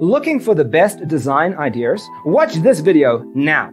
Looking for the best design ideas? Watch this video now.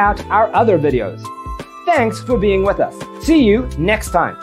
out our other videos. Thanks for being with us. See you next time.